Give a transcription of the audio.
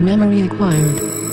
Memory acquired.